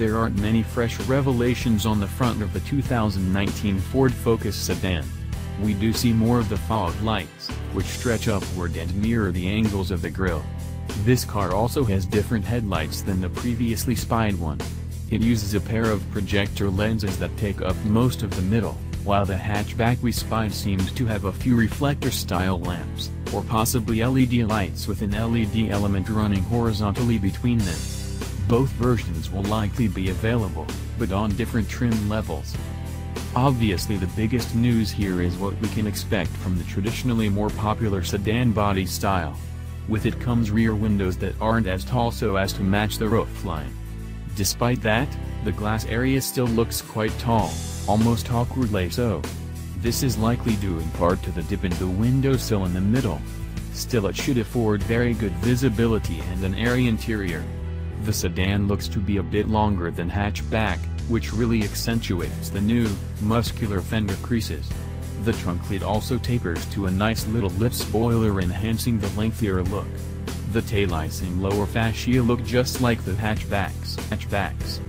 There aren't many fresh revelations on the front of the 2019 Ford Focus sedan. We do see more of the fog lights, which stretch upward and mirror the angles of the grille. This car also has different headlights than the previously spied one. It uses a pair of projector lenses that take up most of the middle, while the hatchback we spied seems to have a few reflector-style lamps, or possibly LED lights with an LED element running horizontally between them. Both versions will likely be available, but on different trim levels. Obviously the biggest news here is what we can expect from the traditionally more popular sedan body style. With it comes rear windows that aren't as tall so as to match the roofline. Despite that, the glass area still looks quite tall, almost awkwardly so. This is likely due in part to the dip in the windowsill in the middle. Still it should afford very good visibility and an airy interior. The sedan looks to be a bit longer than hatchback, which really accentuates the new, muscular fender creases. The trunk lid also tapers to a nice little lip spoiler enhancing the lengthier look. The taillights and lower fascia look just like the hatchbacks. hatchbacks.